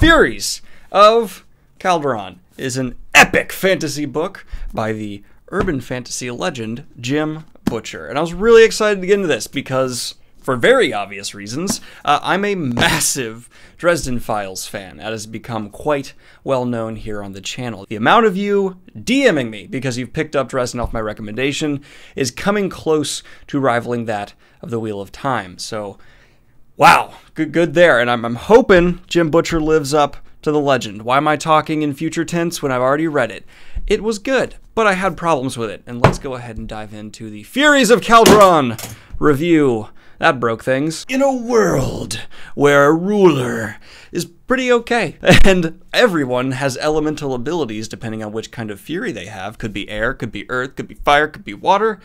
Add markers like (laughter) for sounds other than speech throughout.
Furies of Calderon is an epic fantasy book by the urban fantasy legend Jim Butcher. And I was really excited to get into this because, for very obvious reasons, uh, I'm a massive Dresden Files fan. That has become quite well known here on the channel. The amount of you DMing me because you've picked up Dresden off my recommendation is coming close to rivaling that of the Wheel of Time. So, wow, good, good there. And I'm, I'm hoping Jim Butcher lives up to the legend. Why am I talking in future tense when I've already read it? It was good, but I had problems with it. And let's go ahead and dive into the Furies of Calderon review. That broke things. In a world where a ruler is pretty okay, (laughs) and everyone has elemental abilities depending on which kind of fury they have. Could be air, could be earth, could be fire, could be water.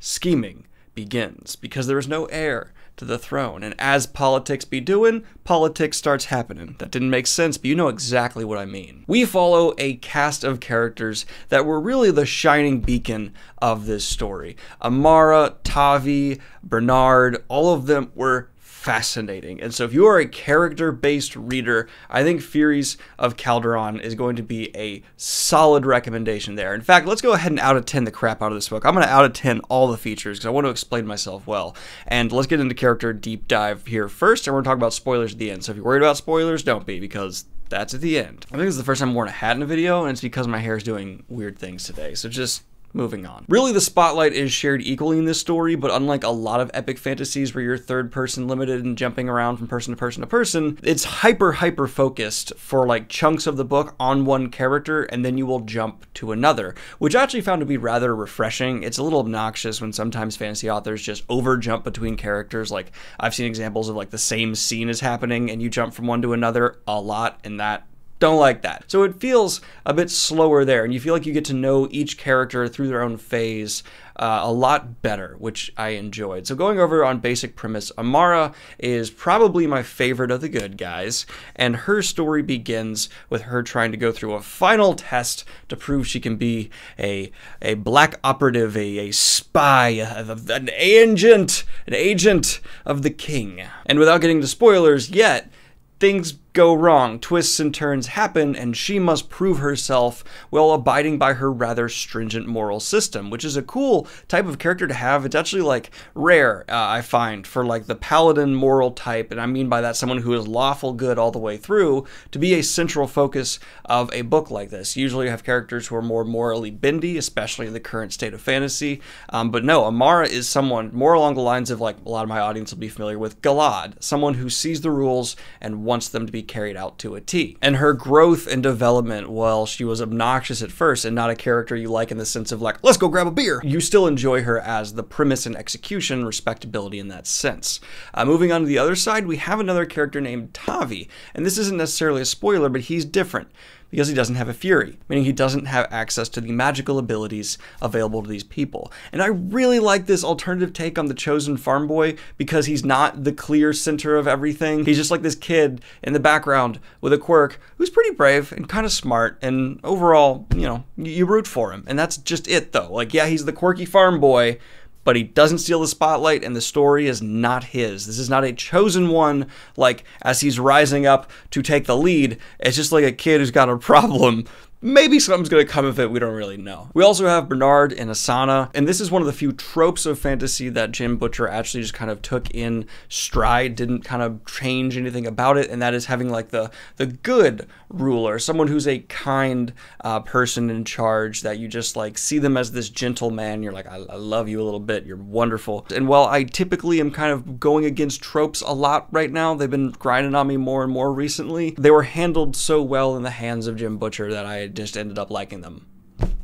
Scheming begins because there is no heir to the throne. And as politics be doing, politics starts happening. That didn't make sense, but you know exactly what I mean. We follow a cast of characters that were really the shining beacon of this story. Amara, Tavi, Bernard, all of them were fascinating. And so if you are a character-based reader, I think Furies of Calderon is going to be a solid recommendation there. In fact, let's go ahead and out of 10 the crap out of this book. I'm going to out of 10 all the features because I want to explain myself well. And let's get into character deep dive here first, and we're going to talk about spoilers at the end. So if you're worried about spoilers, don't be because that's at the end. I think this is the first time I'm wearing a hat in a video, and it's because my hair is doing weird things today. So just Moving on. Really, the spotlight is shared equally in this story, but unlike a lot of epic fantasies where you're third person limited and jumping around from person to person to person, it's hyper, hyper focused for like chunks of the book on one character, and then you will jump to another, which I actually found to be rather refreshing. It's a little obnoxious when sometimes fantasy authors just over jump between characters. Like, I've seen examples of like the same scene is happening and you jump from one to another a lot, and that don't like that. So it feels a bit slower there, and you feel like you get to know each character through their own phase uh, a lot better, which I enjoyed. So going over on basic premise, Amara is probably my favorite of the good guys, and her story begins with her trying to go through a final test to prove she can be a a black operative, a, a spy, a, an agent, an agent of the king. And without getting to spoilers yet, things go wrong, twists and turns happen, and she must prove herself while abiding by her rather stringent moral system, which is a cool type of character to have. It's actually like rare, uh, I find, for like the paladin moral type, and I mean by that someone who is lawful good all the way through, to be a central focus of a book like this. Usually you have characters who are more morally bendy, especially in the current state of fantasy. Um, but no, Amara is someone more along the lines of like a lot of my audience will be familiar with Galad, someone who sees the rules and wants them to be carried out to a T. And her growth and development, while she was obnoxious at first and not a character you like in the sense of like, let's go grab a beer, you still enjoy her as the premise and execution, respectability in that sense. Uh, moving on to the other side, we have another character named Tavi. And this isn't necessarily a spoiler, but he's different because he doesn't have a Fury, meaning he doesn't have access to the magical abilities available to these people. And I really like this alternative take on the chosen farm boy because he's not the clear center of everything. He's just like this kid in the background with a quirk who's pretty brave and kind of smart and overall, you know, you root for him. And that's just it though. Like, yeah, he's the quirky farm boy, but he doesn't steal the spotlight and the story is not his. This is not a chosen one like as he's rising up to take the lead. It's just like a kid who's got a (laughs) problem Maybe something's to come of it, we don't really know. We also have Bernard and Isana, and this is one of the few tropes of fantasy that Jim Butcher actually just kind of took in stride, didn't kind of change anything about it, and that is having like the, the good ruler, someone who's a kind uh, person in charge that you just like see them as this gentle man. You're like, I, I love you a little bit, you're wonderful. And while I typically am kind of going against tropes a lot right now, they've been grinding on me more and more recently, they were handled so well in the hands of Jim Butcher that I just ended up liking them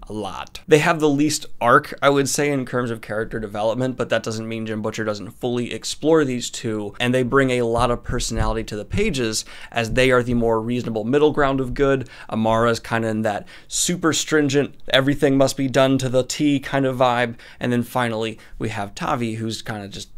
a lot. They have the least arc, I would say, in terms of character development, but that doesn't mean Jim Butcher doesn't fully explore these two, and they bring a lot of personality to the pages as they are the more reasonable middle ground of good. Amara is kind of in that super stringent, everything must be done to the T kind of vibe, and then finally we have Tavi, who's kind of just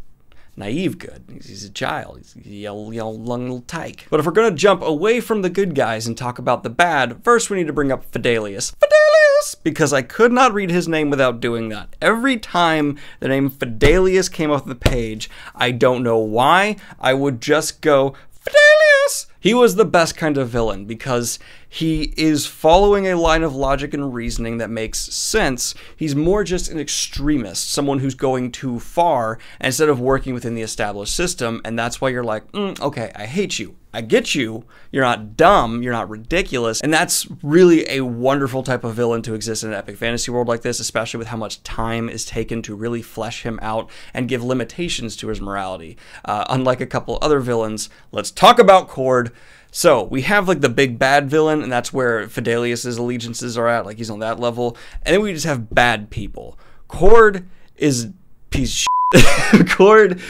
naive good. He's, he's a child. He's a young, young little tyke. But if we're going to jump away from the good guys and talk about the bad, first we need to bring up. Fidelias! Fidelias? Because I could not read his name without doing that. Every time the name Fidelias came off the page, I don't know why, I would just go, Fidelias! He was the best kind of villain because he is following a line of logic and reasoning that makes sense. He's more just an extremist, someone who's going too far instead of working within the established system. And that's why you're like, mm, okay, I hate you. I get you. You're not dumb. You're not ridiculous. And that's really a wonderful type of villain to exist in an epic fantasy world like this, especially with how much time is taken to really flesh him out and give limitations to his morality. Uh, unlike a couple other villains, let's talk about Kord. So we have like the big bad villain, and that's where Fidelias's allegiances are at. Like he's on that level, and then we just have bad people. Kord is piece (laughs) of Kord,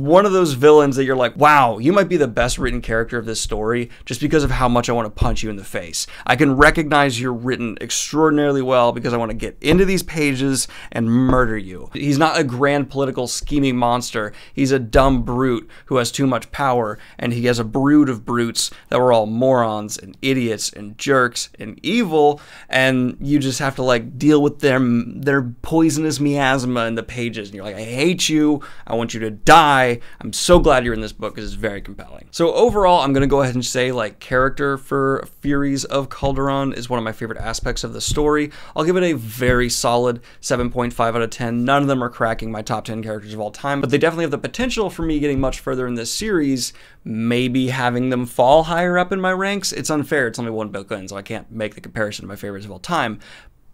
one of those villains that you're like, wow, you might be the best written character of this story just because of how much I want to punch you in the face. I can recognize you're written extraordinarily well because I want to get into these pages and murder you. He's not a grand political scheming monster. He's a dumb brute who has too much power, and he has a brood of brutes that were all morons and idiots and jerks and evil, and you just have to like deal with their their poisonous miasma in the pages, and you're like, I hate you. I want you to die. I'm so glad you're in this book because it's very compelling. So overall, I'm going to go ahead and say like character for Furies of Calderon is one of my favorite aspects of the story. I'll give it a very solid 7.5 out of 10. None of them are cracking my top 10 characters of all time, but they definitely have the potential for me getting much further in this series, maybe having them fall higher up in my ranks. It's unfair. It's only one book in, so I can't make the comparison to my favorites of all time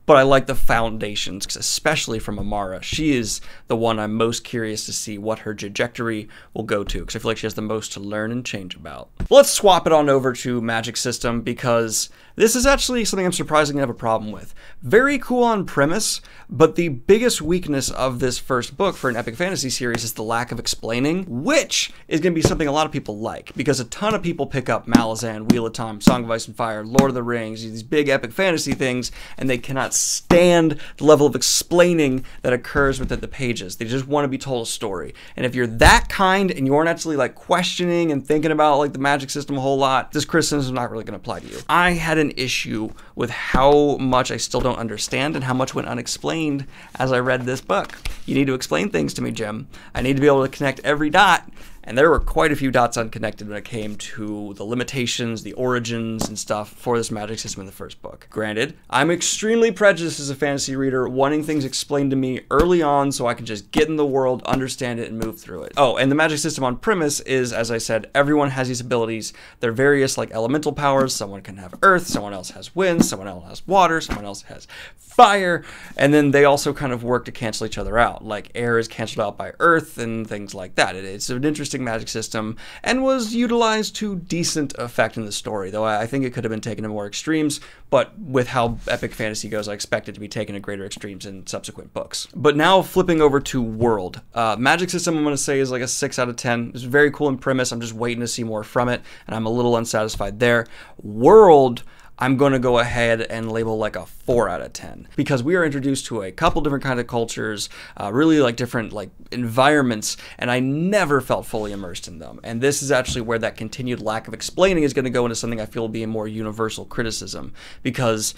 but I like the foundations, especially from Amara. She is the one I'm most curious to see what her trajectory will go to, because I feel like she has the most to learn and change about. Let's swap it on over to Magic System, because this is actually something I'm surprisingly have a problem with. Very cool on premise, but the biggest weakness of this first book for an epic fantasy series is the lack of explaining, which is going to be something a lot of people like, because a ton of people pick up Malazan, Wheel of Time, Song of Ice and Fire, Lord of the Rings, these big epic fantasy things, and they cannot stand the level of explaining that occurs within the pages. They just want to be told a story. And if you're that kind and you aren't actually like questioning and thinking about like the magic system a whole lot, this criticism is not really going to apply to you. I had an issue with how much I still don't understand and how much went unexplained as I read this book. You need to explain things to me, Jim. I need to be able to connect every dot and there were quite a few dots unconnected when it came to the limitations, the origins, and stuff for this magic system in the first book. Granted, I'm extremely prejudiced as a fantasy reader, wanting things explained to me early on so I can just get in the world, understand it, and move through it. Oh, and the magic system on premise is, as I said, everyone has these abilities. They're various, like elemental powers. Someone can have earth, someone else has wind, someone else has water, someone else has fire, and then they also kind of work to cancel each other out. Like air is canceled out by earth and things like that. It's an interesting magic system and was utilized to decent effect in the story, though I think it could have been taken to more extremes, but with how epic fantasy goes, I expect it to be taken to greater extremes in subsequent books. But now flipping over to World. Uh, magic system, I'm going to say, is like a 6 out of 10. It's very cool in premise. I'm just waiting to see more from it, and I'm a little unsatisfied there. World I'm going to go ahead and label like a 4 out of 10 because we are introduced to a couple different kind of cultures, uh, really like different like environments, and I never felt fully immersed in them. And this is actually where that continued lack of explaining is going to go into something I feel will be a more universal criticism because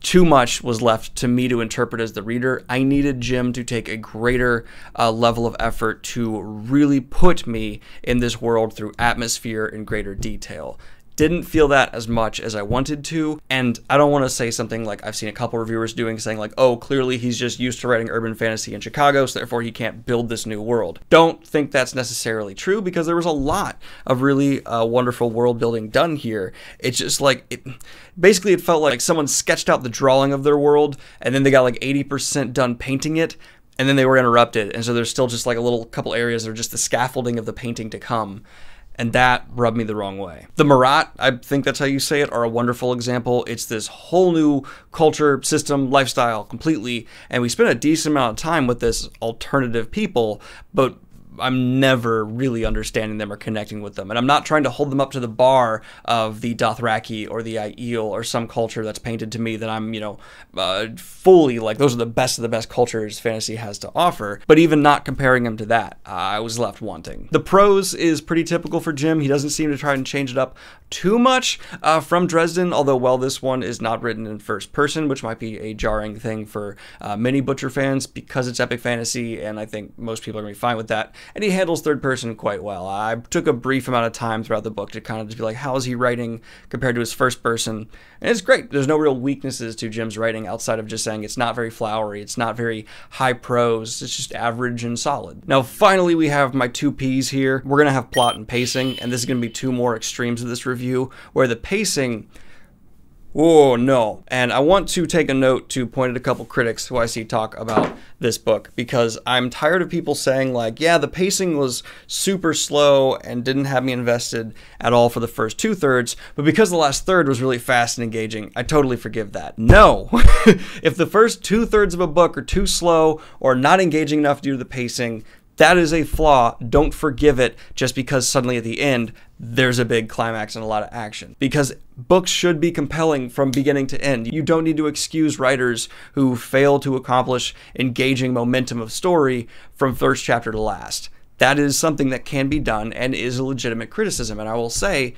too much was left to me to interpret as the reader. I needed Jim to take a greater uh, level of effort to really put me in this world through atmosphere in greater detail didn't feel that as much as I wanted to. And I don't want to say something like I've seen a couple of reviewers doing, saying, like, oh, clearly he's just used to writing urban fantasy in Chicago, so therefore he can't build this new world. Don't think that's necessarily true because there was a lot of really uh, wonderful world building done here. It's just like, it, basically, it felt like someone sketched out the drawing of their world and then they got like 80% done painting it and then they were interrupted. And so there's still just like a little couple areas that are just the scaffolding of the painting to come and that rubbed me the wrong way. The Marat, I think that's how you say it, are a wonderful example. It's this whole new culture, system, lifestyle completely, and we spent a decent amount of time with this alternative people, but I'm never really understanding them or connecting with them. And I'm not trying to hold them up to the bar of the Dothraki or the Aiel or some culture that's painted to me that I'm, you know, uh, fully like those are the best of the best cultures fantasy has to offer. But even not comparing them to that, uh, I was left wanting. The prose is pretty typical for Jim. He doesn't seem to try and change it up too much uh, from Dresden, although, well, this one is not written in first person, which might be a jarring thing for uh, many Butcher fans because it's epic fantasy, and I think most people are going to be fine with that. And he handles third person quite well. I took a brief amount of time throughout the book to kind of just be like, how is he writing compared to his first person? And it's great. There's no real weaknesses to Jim's writing outside of just saying it's not very flowery, it's not very high prose, it's just average and solid. Now, finally, we have my two P's here. We're going to have plot and pacing, and this is going to be two more extremes of this review, where the pacing Oh, no. And I want to take a note to point at a couple critics who I see talk about this book because I'm tired of people saying, like, yeah, the pacing was super slow and didn't have me invested at all for the first two thirds, but because the last third was really fast and engaging, I totally forgive that. No. (laughs) if the first two thirds of a book are too slow or not engaging enough due to the pacing, that is a flaw. Don't forgive it just because suddenly at the end there's a big climax and a lot of action. Because books should be compelling from beginning to end. You don't need to excuse writers who fail to accomplish engaging momentum of story from first chapter to last. That is something that can be done and is a legitimate criticism. And I will say,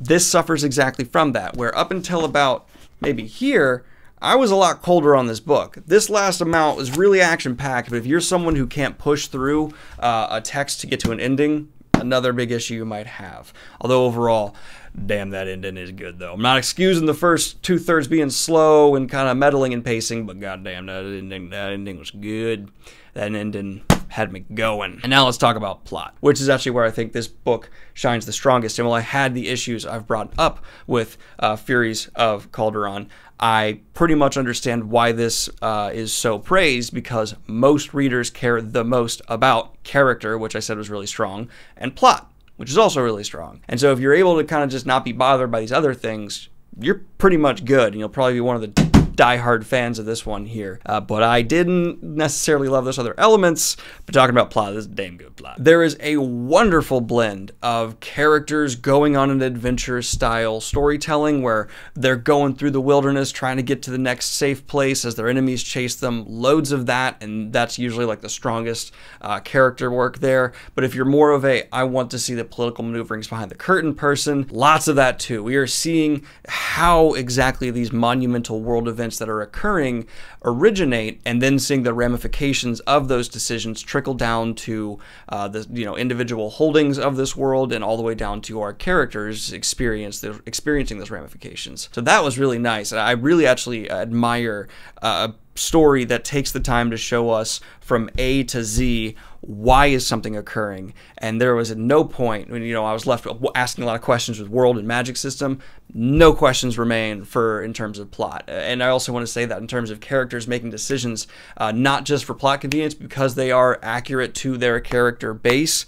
this suffers exactly from that, where up until about maybe here, I was a lot colder on this book. This last amount was really action packed, but if you're someone who can't push through uh, a text to get to an ending, another big issue you might have. Although overall, damn, that ending is good though. I'm not excusing the first two thirds being slow and kind of meddling in pacing, but goddamn, that ending, that ending was good. That ending had me going. And now let's talk about plot, which is actually where I think this book shines the strongest. And while I had the issues I've brought up with uh, Furies of Calderon, I pretty much understand why this uh, is so praised because most readers care the most about character, which I said was really strong, and plot, which is also really strong. And so if you're able to kind of just not be bothered by these other things, you're pretty much good. And you'll probably be one of the diehard fans of this one here. Uh, but I didn't necessarily love those other elements. But talking about plot, this is damn good plot. There is a wonderful blend of characters going on an adventure style storytelling where they're going through the wilderness trying to get to the next safe place as their enemies chase them. Loads of that, and that's usually like the strongest uh, character work there. But if you're more of a I want to see the political maneuverings behind the curtain person, lots of that too. We are seeing how exactly these monumental world events events that are occurring originate and then seeing the ramifications of those decisions trickle down to uh, the you know individual holdings of this world and all the way down to our characters experience the, experiencing those ramifications. So that was really nice. I really actually admire uh, story that takes the time to show us from A to Z why is something occurring? And there was at no point when you know I was left asking a lot of questions with world and magic system. No questions remain for in terms of plot. And I also want to say that in terms of characters making decisions uh, not just for plot convenience because they are accurate to their character base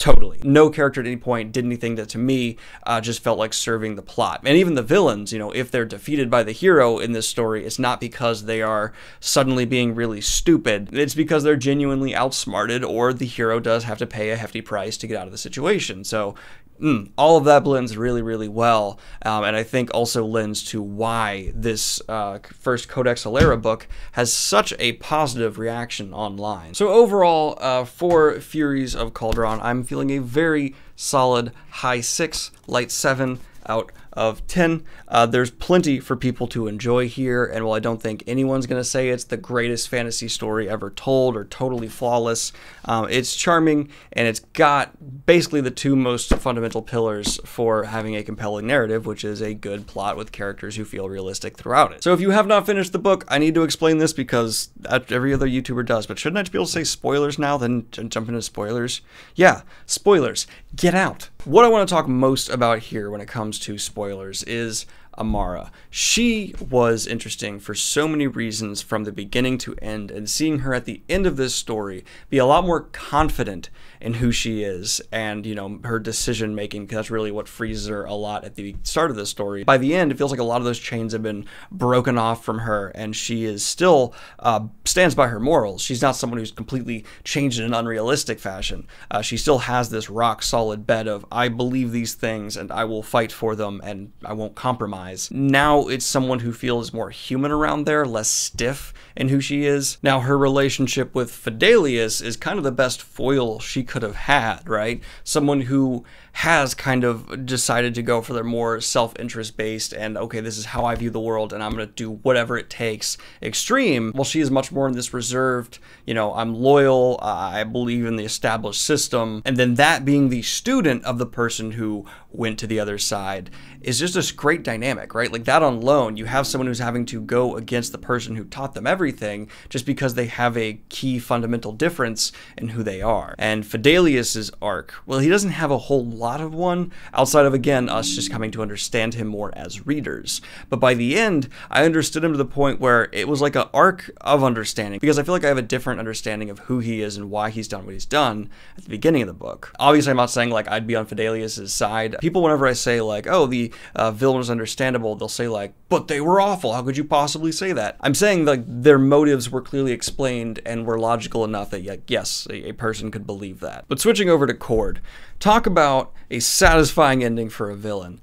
Totally. No character at any point did anything that to me uh, just felt like serving the plot. And even the villains, you know, if they're defeated by the hero in this story, it's not because they are suddenly being really stupid. It's because they're genuinely outsmarted or the hero does have to pay a hefty price to get out of the situation. So Mm, all of that blends really, really well, um, and I think also lends to why this uh, first Codex Alera book has such a positive reaction online. So overall, uh, for Furies of Calderon, I'm feeling a very solid high six, light seven out of 10. Uh, there's plenty for people to enjoy here, and while I don't think anyone's going to say it's the greatest fantasy story ever told or totally flawless, um, it's charming and it's got basically the two most fundamental pillars for having a compelling narrative, which is a good plot with characters who feel realistic throughout it. So if you have not finished the book, I need to explain this because every other YouTuber does, but shouldn't I be able to say spoilers now, then jump into spoilers? Yeah, spoilers. Get out. What I want to talk most about here when it comes to spoilers is Amara. She was interesting for so many reasons from the beginning to end, and seeing her at the end of this story be a lot more confident in who she is and, you know, her decision making, because that's really what frees her a lot at the start of the story. By the end, it feels like a lot of those chains have been broken off from her, and she is still uh, stands by her morals. She's not someone who's completely changed in an unrealistic fashion. Uh, she still has this rock solid bed of, I believe these things and I will fight for them and I won't compromise. Now it's someone who feels more human around there, less stiff in who she is. Now her relationship with Fidelias is kind of the best foil she could have had, right? Someone who has kind of decided to go for their more self-interest based and okay this is how i view the world and i'm going to do whatever it takes extreme well she is much more in this reserved you know i'm loyal i believe in the established system and then that being the student of the person who went to the other side is just this great dynamic right like that on loan you have someone who's having to go against the person who taught them everything just because they have a key fundamental difference in who they are and fidelias's arc well he doesn't have a whole lot of one, outside of, again, us just coming to understand him more as readers. But by the end, I understood him to the point where it was like an arc of understanding, because I feel like I have a different understanding of who he is and why he's done what he's done at the beginning of the book. Obviously, I'm not saying like I'd be on Fidelias's side. People, whenever I say like, oh, the uh, villain was understandable, they'll say like, but they were awful. How could you possibly say that? I'm saying like their motives were clearly explained and were logical enough that like, yes, a, a person could believe that. But switching over to Kord, talk about a satisfying ending for a villain.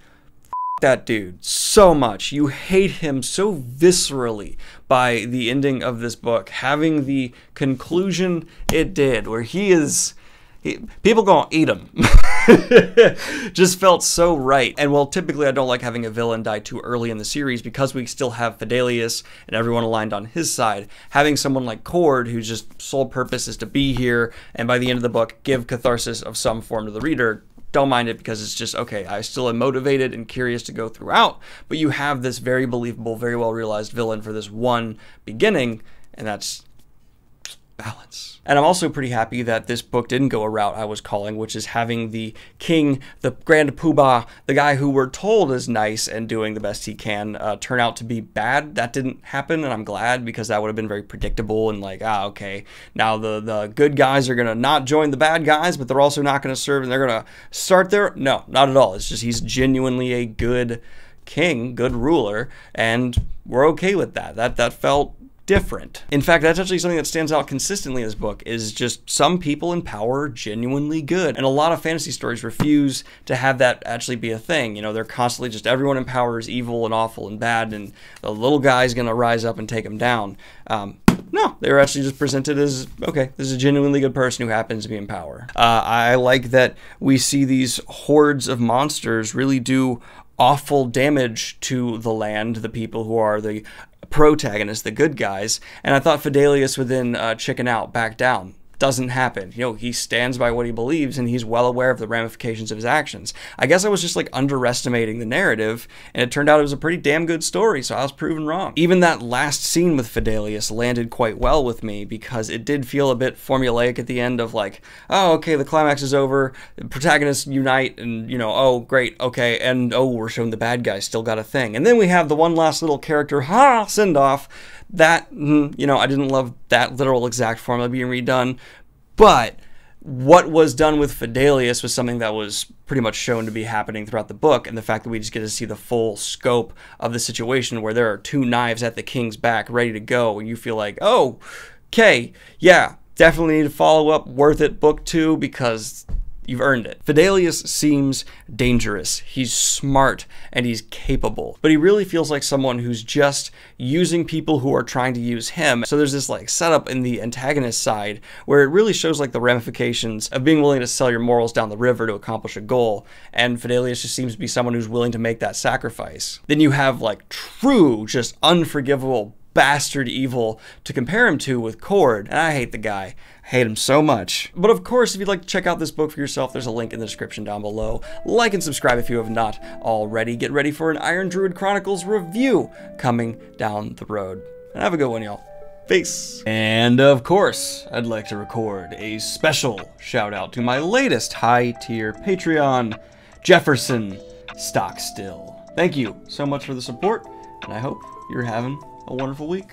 That dude so much. You hate him so viscerally by the ending of this book, having the conclusion it did, where he is. He, people gonna eat him. (laughs) Just felt so right. And while typically I don't like having a villain die too early in the series because we still have Fidelias and everyone aligned on his side, having someone like Kord whose just sole purpose is to be here and by the end of the book give catharsis of some form to the reader don't mind it because it's just okay. I still am motivated and curious to go throughout, but you have this very believable, very well realized villain for this one beginning, and that's balance. And I'm also pretty happy that this book didn't go a route I was calling, which is having the king, the grand poobah, the guy who we're told is nice and doing the best he can, uh, turn out to be bad. That didn't happen, and I'm glad because that would have been very predictable and like, ah, okay, now the the good guys are gonna not join the bad guys, but they're also not gonna serve, and they're gonna start there. No, not at all. It's just he's genuinely a good king, good ruler, and we're okay with that. That that felt different. In fact, that's actually something that stands out consistently in this book is just some people in power are genuinely good. And a lot of fantasy stories refuse to have that actually be a thing. You know, they're constantly just everyone in power is evil and awful and bad and the little guy's going to rise up and take them down. Um, no, they were actually just presented as okay, this is a genuinely good person who happens to be in power. Uh, I like that we see these hordes of monsters really do awful damage to the land, the people who are the protagonists, the good guys, and I thought Fidelias would then uh, chicken out, back down doesn't happen. You know, he stands by what he believes and he's well aware of the ramifications of his actions. I guess I was just like underestimating the narrative, and it turned out it was a pretty damn good story, so I was proven wrong. Even that last scene with Fidelias landed quite well with me because it did feel a bit formulaic at the end of like, oh, okay, the climax is over, the protagonists unite, and you know, oh, great, okay, and oh, we're showing the bad guy still got a thing. And then we have the one last little character, ha, send off that, mm, you know, I didn't love that literal exact formula being redone, but what was done with Fidelias was something that was pretty much shown to be happening throughout the book, and the fact that we just get to see the full scope of the situation where there are two knives at the king's back ready to go, and you feel like, oh, okay, yeah, definitely need to follow up, worth it, book two, because You've earned it. Fidelias seems dangerous. He's smart and he's capable, but he really feels like someone who's just using people who are trying to use him. So there's this like setup in the antagonist side where it really shows like the ramifications of being willing to sell your morals down the river to accomplish a goal. And Fidelias just seems to be someone who's willing to make that sacrifice. Then you have like true, just unforgivable bastard evil to compare him to with Kord, and I hate the guy. Hate him so much. But of course, if you'd like to check out this book for yourself, there's a link in the description down below. Like and subscribe if you have not already. Get ready for an Iron Druid Chronicles review coming down the road. And have a good one, y'all. Peace. And of course, I'd like to record a special shout out to my latest high tier Patreon, Jefferson Stockstill. Thank you so much for the support, and I hope you're having a wonderful week.